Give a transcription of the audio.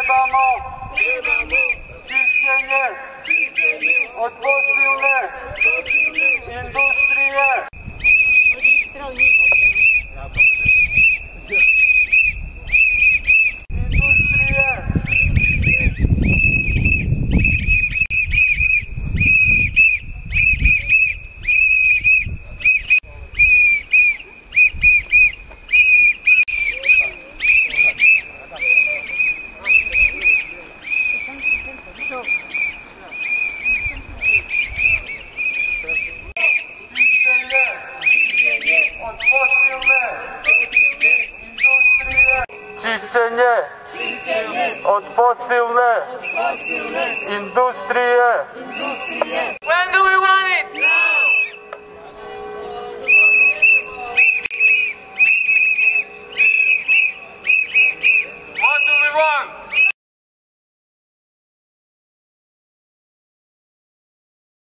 niebamo, ciśnienie od posilne Industrije. Čišćenje od fosilne industrije.